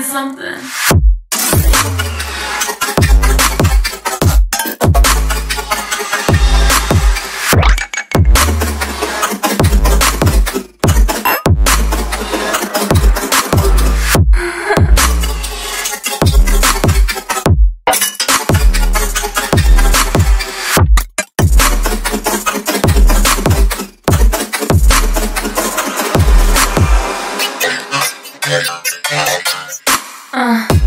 something, something. Yeah. Uh.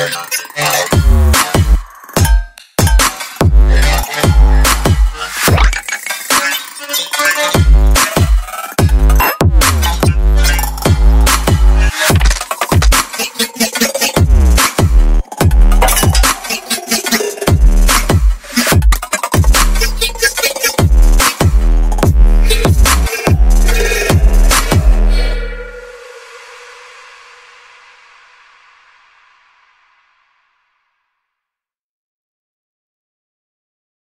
and